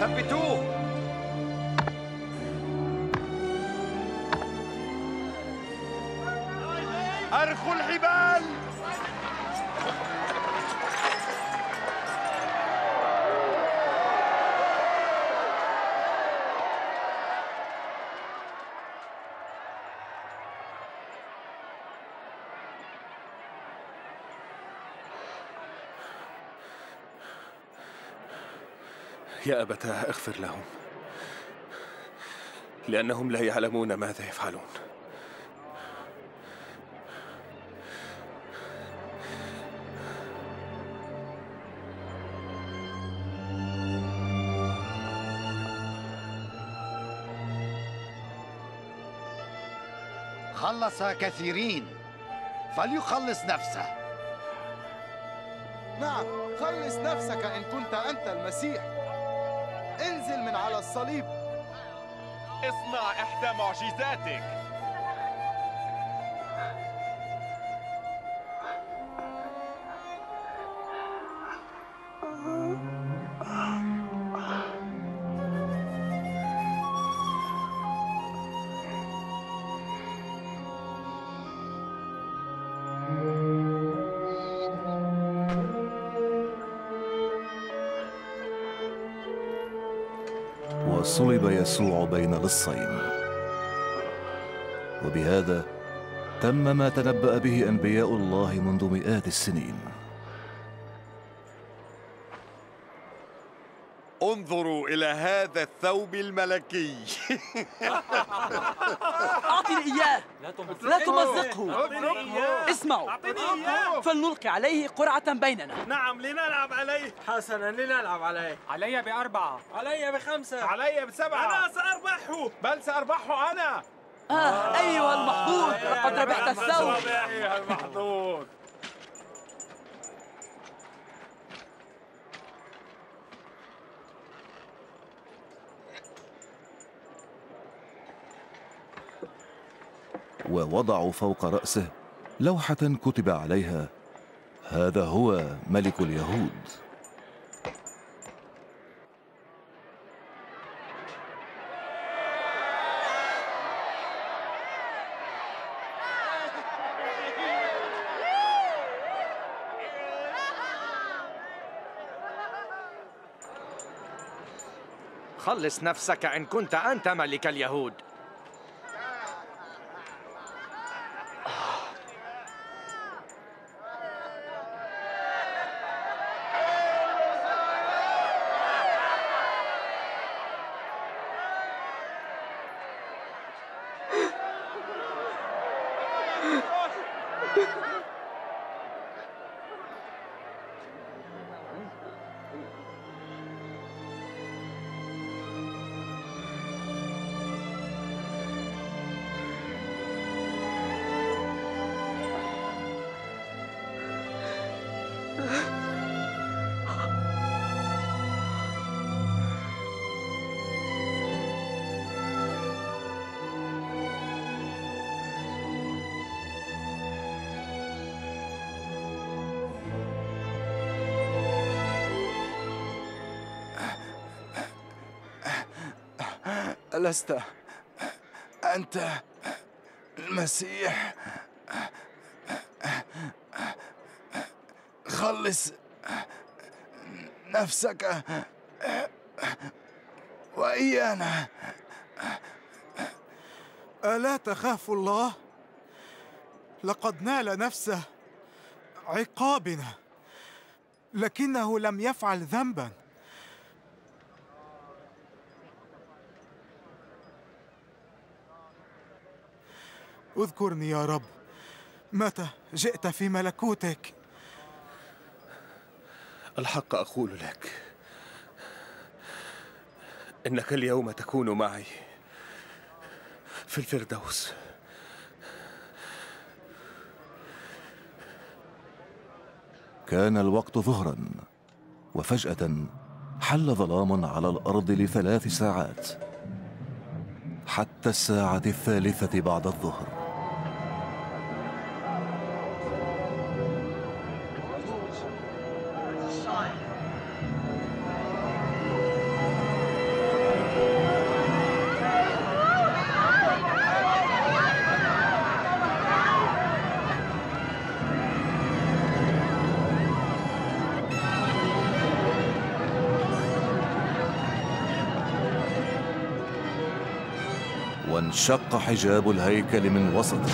ثبتوه أرخوا الحبال. يا أبتاه أغفر لهم. لأنهم لا يعلمون ماذا يفعلون. خلص كثيرين. فليخلص نفسه. نعم خلص نفسك إن كنت أنت المسيح. انزل من على الصليب. اصنع إحدى معجزاتك. وصلب يسوع بين لصين وبهذا تم ما تنبأ به أنبياء الله منذ مئات السنين. انظروا إلى هذا الثوب الملكي. أعطني إياه. لا تمزقه. اسمعوا. فلنلقي عليه قرعة بيننا. نعم لنلعب عليه. حسنا لنلعب عليه. علي بأربعة. علي بخمسة. علي بسبعة. أنا سأربحه. بل سأربحه أنا. آه أيها المحظوظ لقد ربحت الثوب. أيها المحظوظ. ووضعوا فوق رأسه لوحة كتب عليها هذا هو ملك اليهود. خلص نفسك إن كنت أنت ملك اليهود. ألست أنت المسيح؟ خلص نفسك وإيانا. ألا تخاف الله؟ لقد نال نفسه عقابنا لكنه لم يفعل ذنبا. اذكرني يا رب. متى جئت في ملكوتك؟ الحق أقول لك. إنك اليوم تكون معي. في الفردوس. كان الوقت ظهرا. وفجأة حل ظلام على الأرض لثلاث ساعات. حتى الساعة الثالثة بعد الظهر. وانشق حجاب الهيكل من وسطه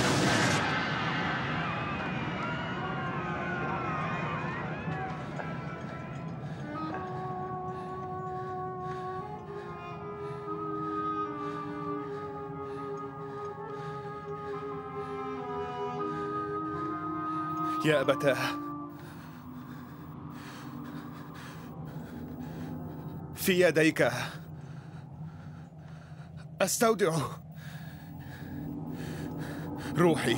يا أبتاه. في يديك. أستودع روحي.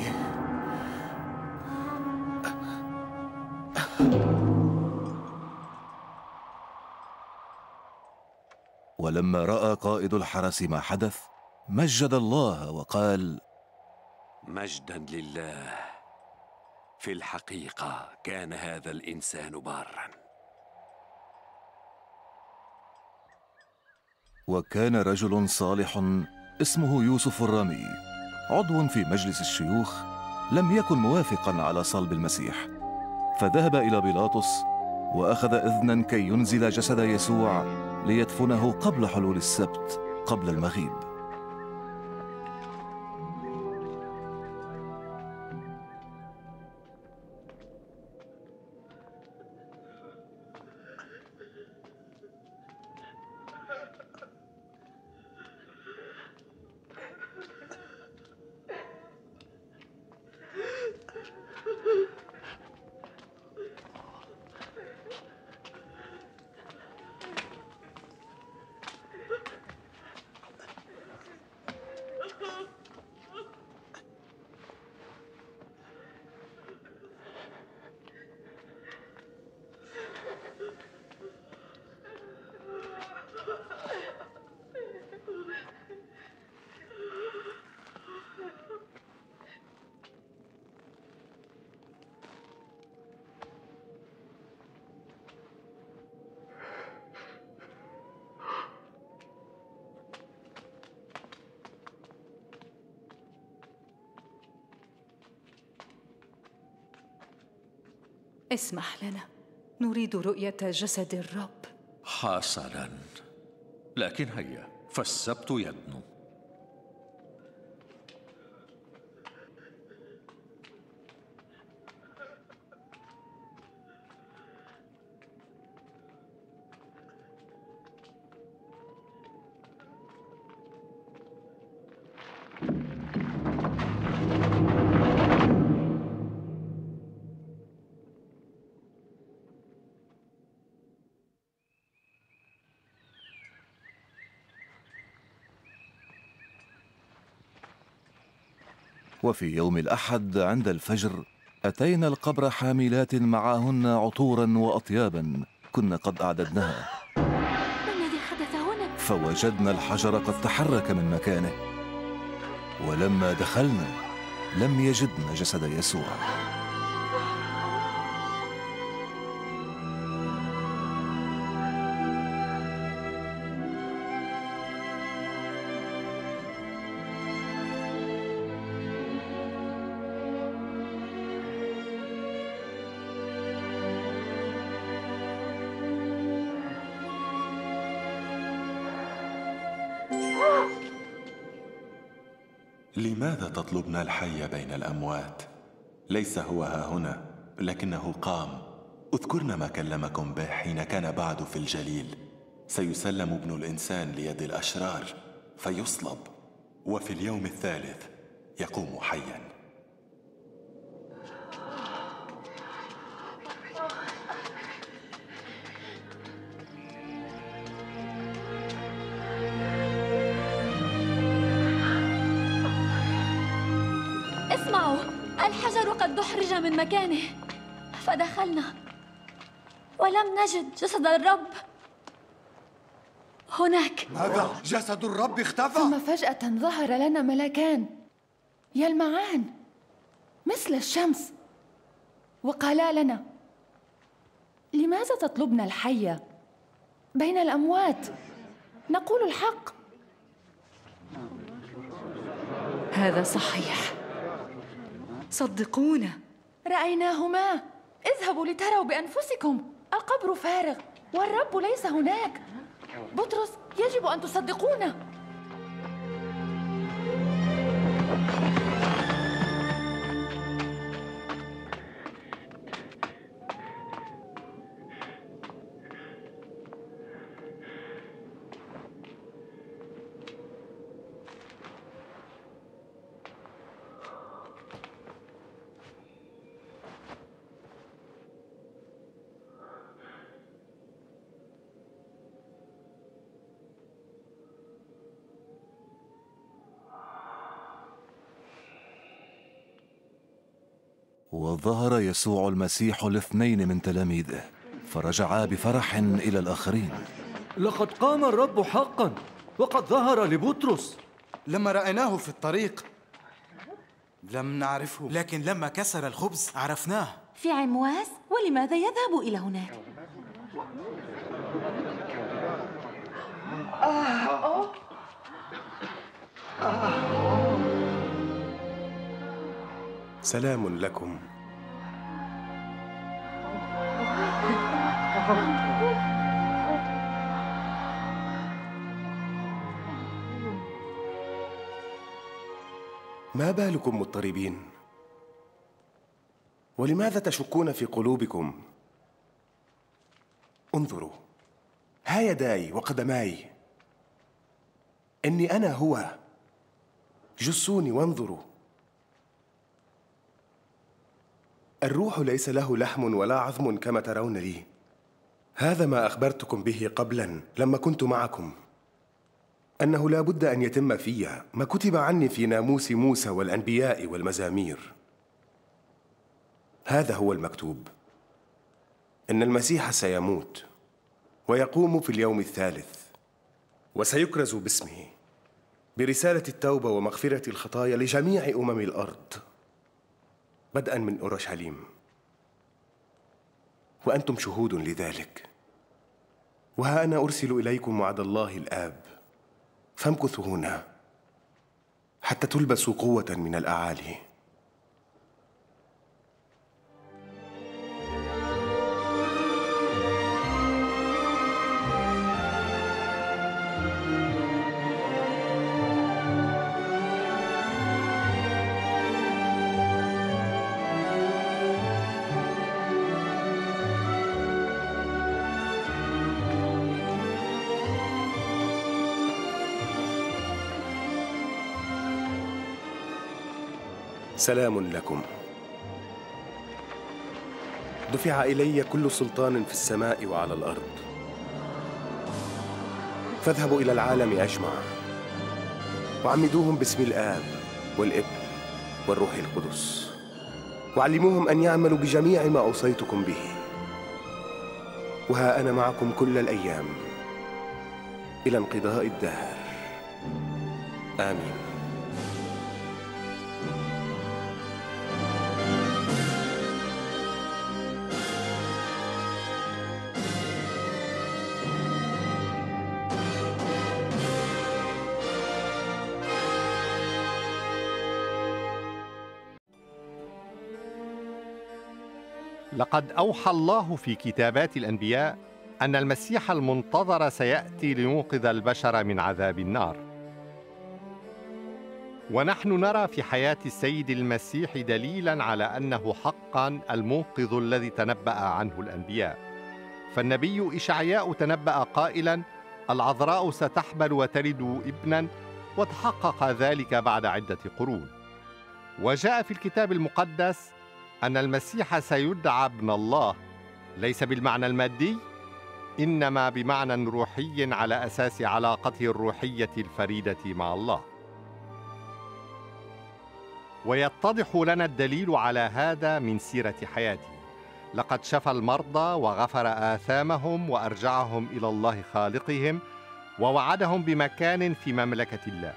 ولما رأى قائد الحرس ما حدث مجد الله وقال مجدا لله. في الحقيقة كان هذا الإنسان بارا. وكان رجل صالح اسمه يوسف الرامي عضو في مجلس الشيوخ لم يكن موافقا على صلب المسيح فذهب إلى بيلاطس وأخذ اذنا كي ينزل جسد يسوع ليدفنه قبل حلول السبت قبل المغيب. اسمح لنا. نريد رؤية جسد الرب. حسنا لكن هيا فالسبت يدنو. وفي يوم الأحد عند الفجر أتينا القبر حاملات معهن عطورا وأطيابا كنا قد أعددناها. ما الذي حدث هنا؟ فوجدنا الحجر قد تحرك من مكانه. ولما دخلنا لم يجدنا جسد يسوع. لماذا تطلبنا الحي بين الأموات؟ ليس هو ها هنا لكنه قام. اذكرن ما كلمكم به حين كان بعد في الجليل. سيسلم ابن الإنسان ليد الأشرار فيصلب. وفي اليوم الثالث يقوم حيا. من مكانه. فدخلنا. ولم نجد جسد الرب. هناك. ماذا؟ جسد الرب اختفى. ثم فجأة ظهر لنا ملكان يلمعان مثل الشمس. وقالا لنا لماذا تطلبنا الحية بين الأموات؟ نقول الحق. هذا صحيح. صدقونا. رأيناهما. اذهبوا لتروا بأنفسكم. القبر فارغ والرب ليس هناك. بطرس يجب أن تصدقونا. وظهر يسوع المسيح لاثنين من تلاميذه فرجعا بفرح إلى الآخرين. لقد قام الرب حقا وقد ظهر لبطرس. لما رأيناه في الطريق. لم نعرفه. لكن لما كسر الخبز. عرفناه. في عمواس؟ ولماذا يذهب إلى هناك؟ آه. سلام لكم. ما بالكم مضطربين؟ ولماذا تشكون في قلوبكم؟ انظروا. ها يداي وقدماي. إني أنا هو. جسوني وانظروا. الروح ليس له لحم ولا عظم كما ترون لي. هذا ما أخبرتكم به قبلا لما كنت معكم. أنه لا بد أن يتم في ما كتب عني في ناموس موسى والأنبياء والمزامير. هذا هو المكتوب. إن المسيح سيموت ويقوم في اليوم الثالث وسيكرز باسمه برسالة التوبة ومغفرة الخطايا لجميع أمم الأرض. بدءا من أورشليم. وأنتم شهود لذلك. وها أنا أرسل إليكم وعد الله الآب. فامكثوا هنا حتى تلبسوا قوة من الأعالي. سلام لكم. دفع إلي كل سلطان في السماء وعلى الأرض. فاذهبوا إلى العالم أجمع. وعمدوهم باسم الآب والابن والروح القدس. وعلموهم أن يعملوا بجميع ما أوصيتكم به. وها أنا معكم كل الأيام إلى انقضاء الدهر. آمين. لقد أوحى الله في كتابات الأنبياء أن المسيح المنتظر سيأتي لينقذ البشر من عذاب النار. ونحن نرى في حياة السيد المسيح دليلا على أنه حقا المنقذ الذي تنبأ عنه الأنبياء. فالنبي إشعياء تنبأ قائلا العذراء ستحبل وتلد ابنا وتحقق ذلك بعد عدة قرون. وجاء في الكتاب المقدس أن المسيح سيدعى ابن الله. ليس بالمعنى المادي إنما بمعنى روحي على أساس علاقته الروحية الفريدة مع الله. ويتضح لنا الدليل على هذا من سيرة حياته. لقد شفى المرضى وغفر آثامهم وأرجعهم إلى الله خالقهم ووعدهم بمكان في مملكة الله.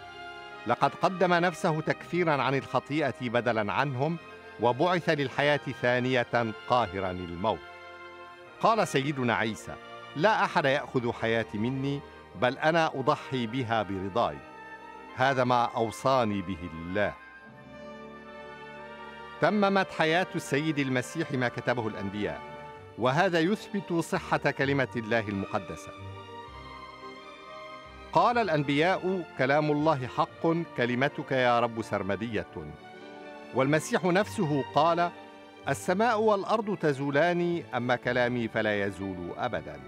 لقد قدم نفسه تكفيرا عن الخطيئة بدلا عنهم وبعث للحياة ثانية قاهرا الموت. قال سيدنا عيسى لا أحد يأخذ حياتي مني بل أنا أضحي بها برضاي. هذا ما أوصاني به الله. تممت حياة السيد المسيح ما كتبه الأنبياء وهذا يثبت صحة كلمة الله المقدسة. قال الأنبياء كلام الله حق كلمتك يا رب سرمدية. والمسيح نفسه قال السماء والأرض تزولان أما كلامي فلا يزول ابدا.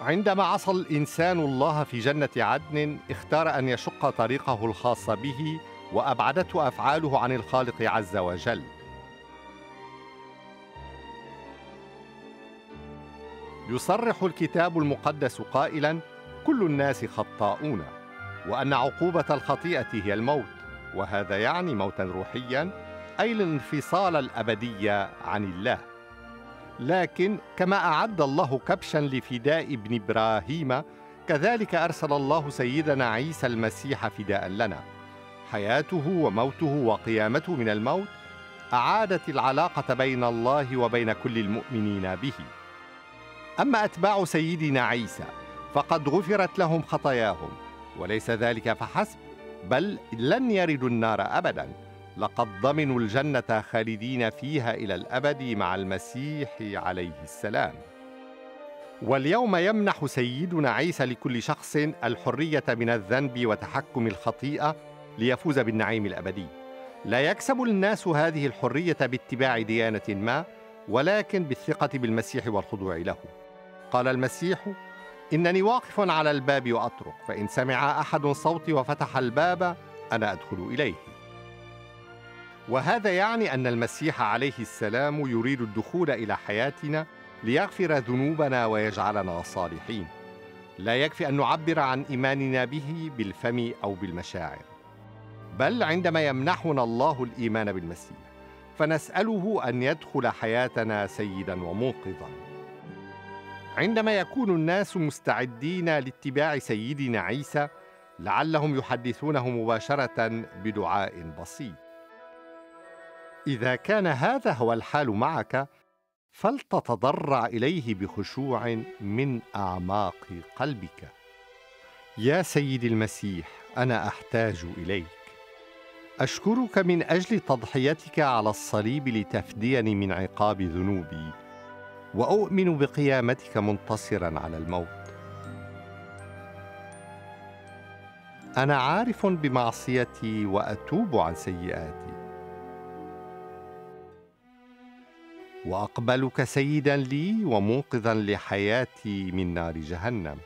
عندما عصى الإنسان الله في جنة عدن اختار أن يشق طريقه الخاص به وأبعدته أفعاله عن الخالق عز وجل. يصرح الكتاب المقدس قائلا كل الناس خطاؤون. وأن عقوبة الخطيئة هي الموت وهذا يعني موتا روحيا أي الانفصال الأبدي عن الله. لكن كما أعد الله كبشا لفداء ابن إبراهيم كذلك أرسل الله سيدنا عيسى المسيح فداء لنا. حياته وموته وقيامته من الموت أعادت العلاقة بين الله وبين كل المؤمنين به. أما أتباع سيدنا عيسى فقد غفرت لهم خطاياهم وليس ذلك فحسب بل لن يردوا النار ابدا. لقد ضمنوا الجنة خالدين فيها إلى الأبد مع المسيح عليه السلام. واليوم يمنح سيدنا عيسى لكل شخص الحرية من الذنب وتحكم الخطيئة ليفوز بالنعيم الأبدي. لا يكسب الناس هذه الحرية باتباع ديانة ما ولكن بالثقة بالمسيح والخضوع له. قال المسيح إنني واقف على الباب وأطرق فإن سمع أحد صوتي وفتح الباب أنا أدخل إليه. وهذا يعني أن المسيح عليه السلام يريد الدخول إلى حياتنا ليغفر ذنوبنا ويجعلنا صالحين. لا يكفي أن نعبر عن إيماننا به بالفم أو بالمشاعر. بل عندما يمنحنا الله الإيمان بالمسيح فنسأله أن يدخل حياتنا سيدا وموقظا عندما يكون الناس مستعدين لاتباع سيدنا عيسى لعلهم يحدثونه مباشرة بدعاء بسيط. إذا كان هذا هو الحال معك فلتتضرع إليه بخشوع من أعماق قلبك. يا سيدي المسيح أنا أحتاج إليك. أشكرك من أجل تضحيتك على الصليب لتفديني من عقاب ذنوبي. وأؤمن بقيامتك منتصرا على الموت. أنا عارف بمعصيتي وأتوب عن سيئاتي. وأقبلك سيدا لي ومنقذا لحياتي من نار جهنم.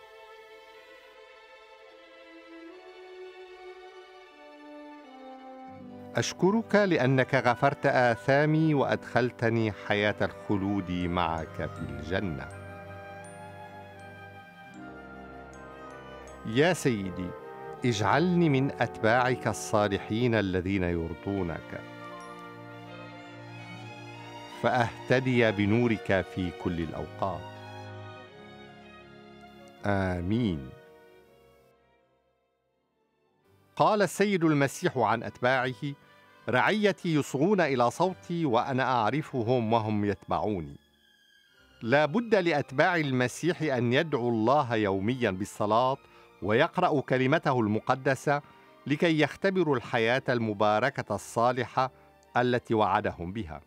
أشكرك لأنك غفرت آثامي وأدخلتني حياة الخلود معك في الجنه يا سيدي اجعلني من أتباعك الصالحين الذين يرضونك. فأهتدي بنورك في كل الأوقات. آمين. قال السيد المسيح عن أتباعه رعيتي يصغون إلى صوتي وأنا أعرفهم وهم يتبعوني لا بد لأتباع المسيح أن يدعوا الله يوميا بالصلاة ويقرأوا كلمته المقدسة لكي يختبروا الحياة المباركة الصالحة التي وعدهم بها.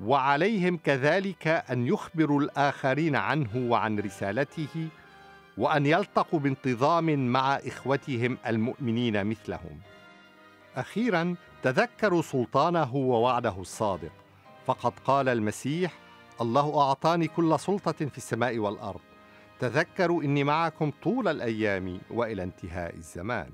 وعليهم كذلك أن يخبروا الآخرين عنه وعن رسالته وأن يلتقوا بانتظام مع إخوتهم المؤمنين مثلهم. أخيرا تذكروا سلطانه ووعده الصادق، فقد قال المسيح: الله أعطاني كل سلطة في السماء والأرض. تذكروا إني معكم طول الأيام وإلى انتهاء الزمان